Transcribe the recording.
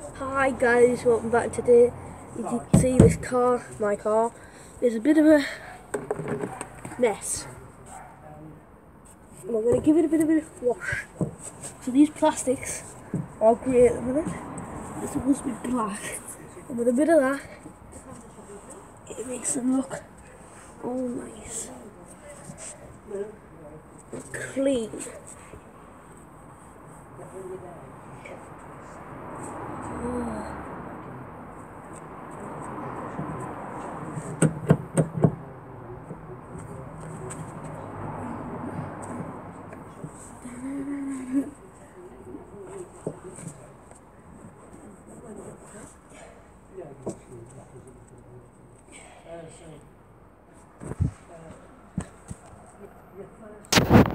Hi guys, welcome back today. You can see this car, my car, is a bit of a mess. And I'm going to give it a bit of a wash. So these plastics are grey at the minute. They're supposed to be black. And with a bit of that, it makes them look all nice. Clean. Evet, şey. Ee,